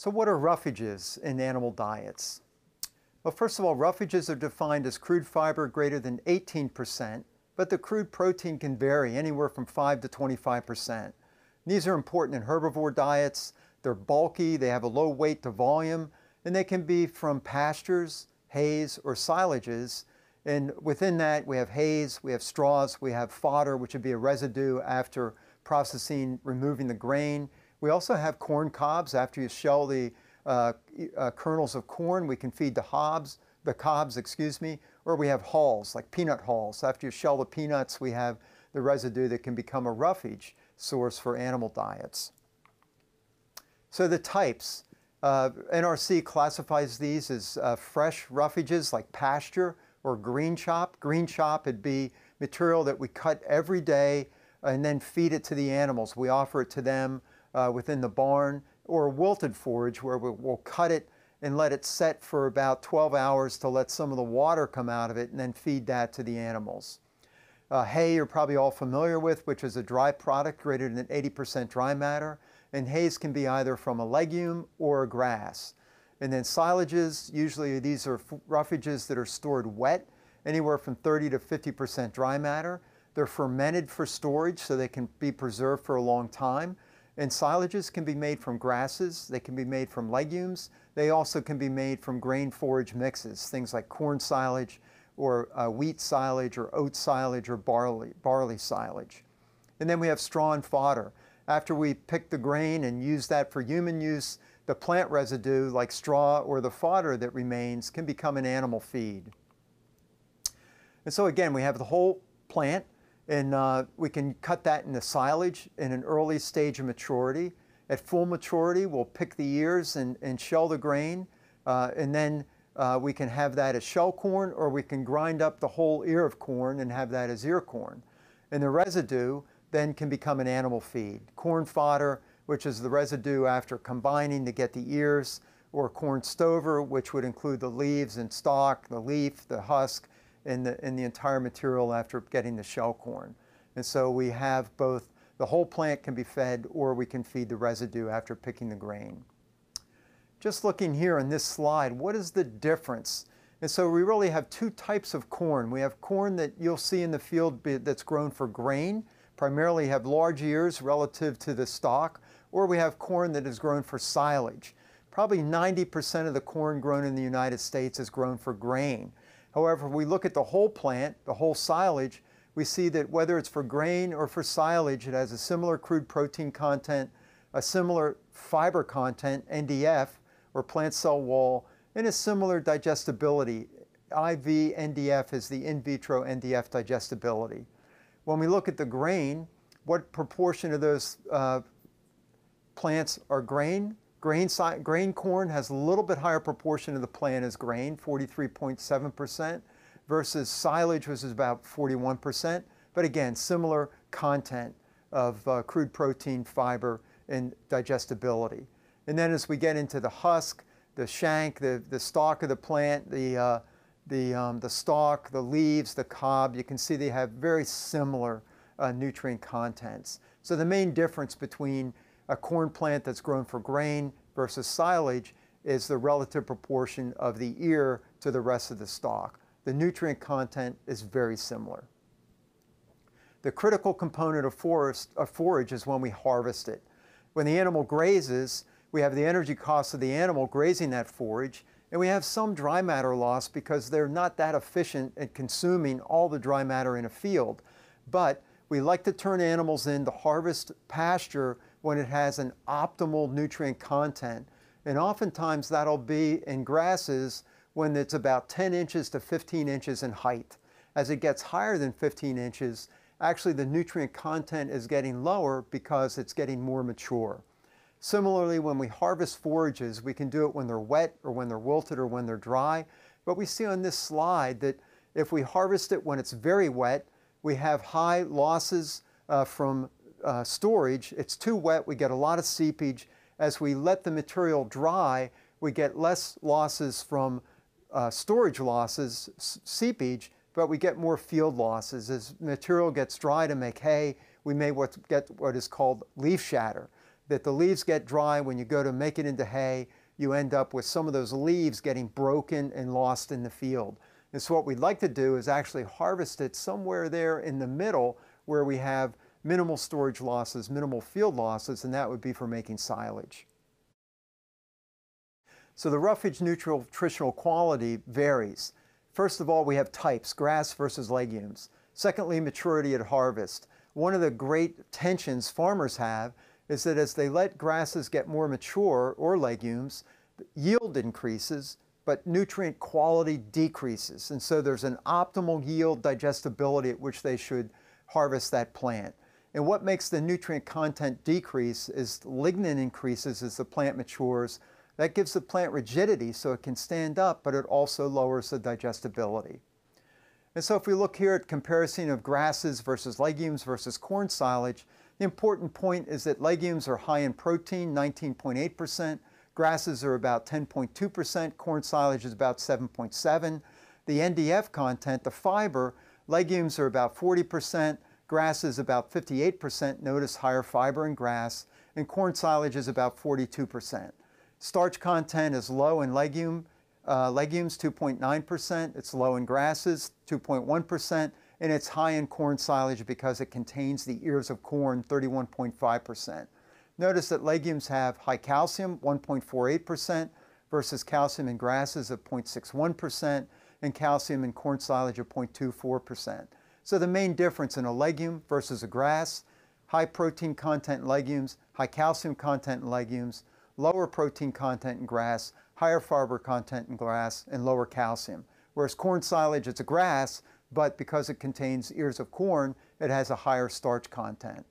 So what are roughages in animal diets? Well, first of all, roughages are defined as crude fiber greater than 18%, but the crude protein can vary anywhere from 5 to 25%. These are important in herbivore diets. They're bulky, they have a low weight to volume, and they can be from pastures, hays, or silages. And within that, we have hays, we have straws, we have fodder, which would be a residue after processing, removing the grain. We also have corn cobs after you shell the uh, uh, kernels of corn. We can feed the hobs, the cobs, excuse me, or we have hulls, like peanut hulls. After you shell the peanuts, we have the residue that can become a roughage source for animal diets. So the types, uh, NRC classifies these as uh, fresh roughages like pasture or green chop. Green chop would be material that we cut every day and then feed it to the animals. We offer it to them uh, within the barn or wilted forage where we, will cut it and let it set for about 12 hours to let some of the water come out of it and then feed that to the animals. Uh, hay you're probably all familiar with, which is a dry product greater than 80% dry matter. And hays can be either from a legume or a grass. And then silages, usually these are roughages that are stored wet, anywhere from 30 to 50% dry matter. They're fermented for storage so they can be preserved for a long time. And silages can be made from grasses, they can be made from legumes, they also can be made from grain forage mixes, things like corn silage or uh, wheat silage or oat silage or barley, barley silage. And then we have straw and fodder. After we pick the grain and use that for human use, the plant residue like straw or the fodder that remains can become an animal feed. And so again, we have the whole plant and uh, we can cut that into silage in an early stage of maturity. At full maturity, we'll pick the ears and, and shell the grain, uh, and then uh, we can have that as shell corn, or we can grind up the whole ear of corn and have that as ear corn. And the residue then can become an animal feed. Corn fodder, which is the residue after combining to get the ears, or corn stover, which would include the leaves and stalk, the leaf, the husk, in the, in the entire material after getting the shell corn. And so we have both the whole plant can be fed or we can feed the residue after picking the grain. Just looking here on this slide, what is the difference? And so we really have two types of corn. We have corn that you'll see in the field that's grown for grain, primarily have large ears relative to the stalk, or we have corn that is grown for silage. Probably 90% of the corn grown in the United States is grown for grain. However, if we look at the whole plant, the whole silage, we see that whether it's for grain or for silage, it has a similar crude protein content, a similar fiber content, NDF, or plant cell wall, and a similar digestibility. IV NDF is the in vitro NDF digestibility. When we look at the grain, what proportion of those uh, plants are grain Grain, grain corn has a little bit higher proportion of the plant as grain, 43.7%, versus silage, which is about 41%. But again, similar content of uh, crude protein, fiber, and digestibility. And then as we get into the husk, the shank, the, the stalk of the plant, the, uh, the, um, the stalk, the leaves, the cob, you can see they have very similar uh, nutrient contents. So the main difference between a corn plant that's grown for grain versus silage is the relative proportion of the ear to the rest of the stalk. The nutrient content is very similar. The critical component of, forest, of forage is when we harvest it. When the animal grazes, we have the energy cost of the animal grazing that forage, and we have some dry matter loss because they're not that efficient at consuming all the dry matter in a field. But we like to turn animals in to harvest pasture when it has an optimal nutrient content. And oftentimes that'll be in grasses when it's about 10 inches to 15 inches in height. As it gets higher than 15 inches, actually the nutrient content is getting lower because it's getting more mature. Similarly, when we harvest forages, we can do it when they're wet or when they're wilted or when they're dry. But we see on this slide that if we harvest it when it's very wet, we have high losses uh, from uh, storage, it's too wet, we get a lot of seepage. As we let the material dry, we get less losses from uh, storage losses, seepage, but we get more field losses. As material gets dry to make hay, we may what, get what is called leaf shatter. that the leaves get dry when you go to make it into hay, you end up with some of those leaves getting broken and lost in the field. And so what we'd like to do is actually harvest it somewhere there in the middle where we have minimal storage losses, minimal field losses, and that would be for making silage. So the roughage nutritional quality varies. First of all, we have types, grass versus legumes. Secondly, maturity at harvest. One of the great tensions farmers have is that as they let grasses get more mature or legumes, yield increases, but nutrient quality decreases. And so there's an optimal yield digestibility at which they should harvest that plant. And what makes the nutrient content decrease is lignin increases as the plant matures. That gives the plant rigidity so it can stand up, but it also lowers the digestibility. And so if we look here at comparison of grasses versus legumes versus corn silage, the important point is that legumes are high in protein, 19.8%, grasses are about 10.2%, corn silage is about 7.7. The NDF content, the fiber, legumes are about 40%, grass is about 58%, notice higher fiber in grass, and corn silage is about 42%. Starch content is low in legume, uh, legumes 2.9%, it's low in grasses 2.1%, and it's high in corn silage because it contains the ears of corn, 31.5%. Notice that legumes have high calcium, 1.48%, versus calcium in grasses of 0.61%, and calcium in corn silage of 0.24%. So the main difference in a legume versus a grass, high protein content in legumes, high calcium content in legumes, lower protein content in grass, higher fiber content in grass, and lower calcium. Whereas corn silage, it's a grass, but because it contains ears of corn, it has a higher starch content.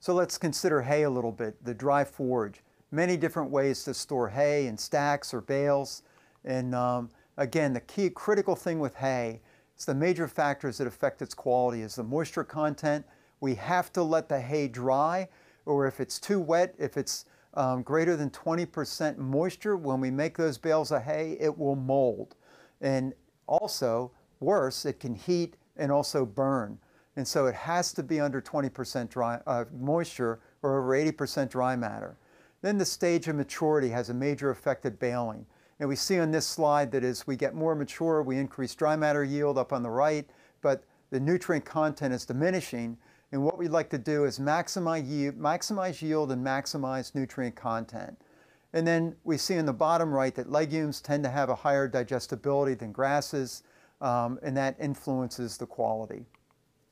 So let's consider hay a little bit, the dry forage. Many different ways to store hay in stacks or bales. And um, again, the key critical thing with hay is the major factors that affect its quality is the moisture content. We have to let the hay dry, or if it's too wet, if it's um, greater than 20% moisture, when we make those bales of hay, it will mold. And also, Worse, it can heat and also burn. And so it has to be under 20% dry, uh, moisture or over 80% dry matter. Then the stage of maturity has a major effect at baling. And we see on this slide that as we get more mature, we increase dry matter yield up on the right, but the nutrient content is diminishing. And what we'd like to do is maximize yield, and maximize nutrient content. And then we see in the bottom right that legumes tend to have a higher digestibility than grasses um, and that influences the quality.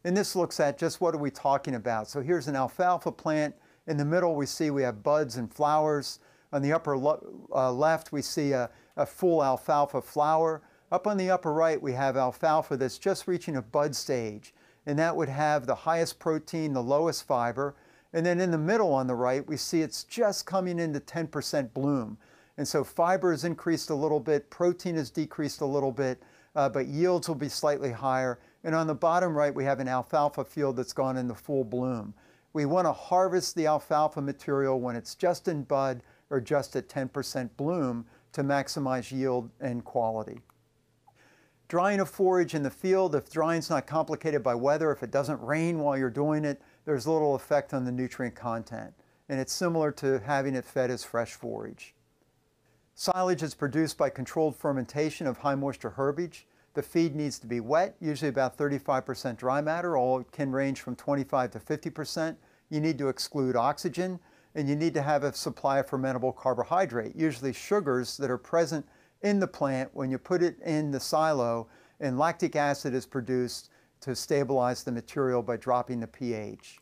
And this looks at just what are we talking about. So here's an alfalfa plant. In the middle, we see we have buds and flowers. On the upper uh, left, we see a, a full alfalfa flower. Up on the upper right, we have alfalfa that's just reaching a bud stage, and that would have the highest protein, the lowest fiber. And then in the middle on the right, we see it's just coming into 10% bloom. And so fiber has increased a little bit, protein has decreased a little bit, uh, but yields will be slightly higher. And on the bottom right, we have an alfalfa field that's gone into full bloom. We want to harvest the alfalfa material when it's just in bud or just at 10% bloom to maximize yield and quality. Drying a forage in the field, if drying's not complicated by weather, if it doesn't rain while you're doing it, there's little effect on the nutrient content. And it's similar to having it fed as fresh forage. Silage is produced by controlled fermentation of high moisture herbage. The feed needs to be wet, usually about 35% dry matter, or it can range from 25 to 50%. You need to exclude oxygen, and you need to have a supply of fermentable carbohydrate, usually sugars that are present in the plant when you put it in the silo, and lactic acid is produced to stabilize the material by dropping the pH.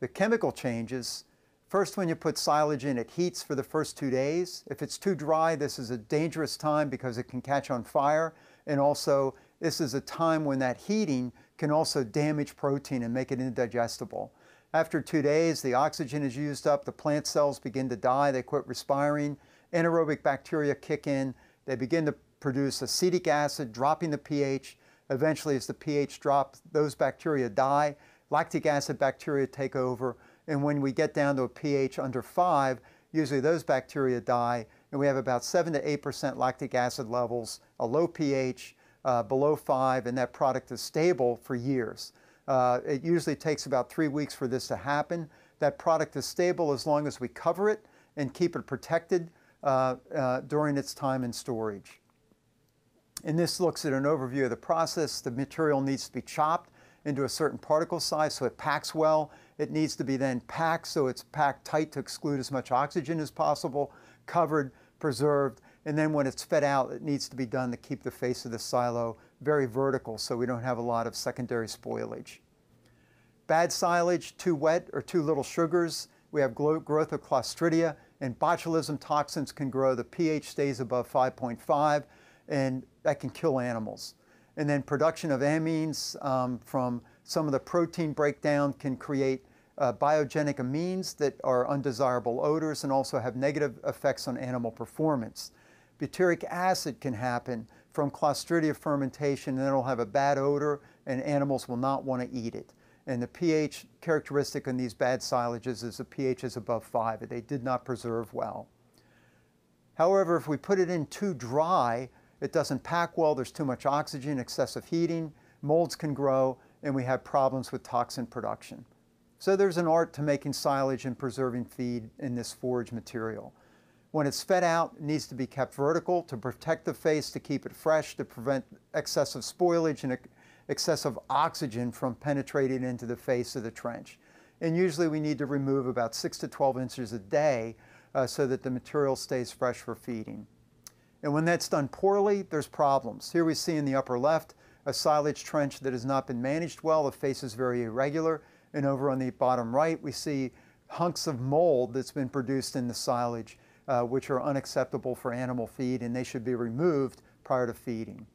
The chemical changes First, when you put silage in, it heats for the first two days. If it's too dry, this is a dangerous time because it can catch on fire. And also, this is a time when that heating can also damage protein and make it indigestible. After two days, the oxygen is used up, the plant cells begin to die, they quit respiring, anaerobic bacteria kick in, they begin to produce acetic acid, dropping the pH. Eventually, as the pH drops, those bacteria die, lactic acid bacteria take over, and when we get down to a pH under 5, usually those bacteria die, and we have about 7 to 8% lactic acid levels, a low pH, uh, below 5, and that product is stable for years. Uh, it usually takes about three weeks for this to happen. That product is stable as long as we cover it and keep it protected uh, uh, during its time in storage. And this looks at an overview of the process. The material needs to be chopped into a certain particle size so it packs well. It needs to be then packed so it's packed tight to exclude as much oxygen as possible, covered, preserved, and then when it's fed out, it needs to be done to keep the face of the silo very vertical so we don't have a lot of secondary spoilage. Bad silage, too wet or too little sugars. We have growth of Clostridia and botulism toxins can grow. The pH stays above 5.5 and that can kill animals. And then production of amines um, from some of the protein breakdown can create uh, biogenic amines that are undesirable odors and also have negative effects on animal performance. Butyric acid can happen from Clostridia fermentation and it'll have a bad odor and animals will not want to eat it. And the pH characteristic in these bad silages is the pH is above 5. They did not preserve well. However, if we put it in too dry, it doesn't pack well, there's too much oxygen, excessive heating, molds can grow, and we have problems with toxin production. So there's an art to making silage and preserving feed in this forage material. When it's fed out, it needs to be kept vertical to protect the face, to keep it fresh, to prevent excessive spoilage and excessive oxygen from penetrating into the face of the trench. And usually we need to remove about 6 to 12 inches a day uh, so that the material stays fresh for feeding. And when that's done poorly, there's problems. Here we see in the upper left a silage trench that has not been managed well. The face is very irregular. And over on the bottom right, we see hunks of mold that's been produced in the silage uh, which are unacceptable for animal feed and they should be removed prior to feeding.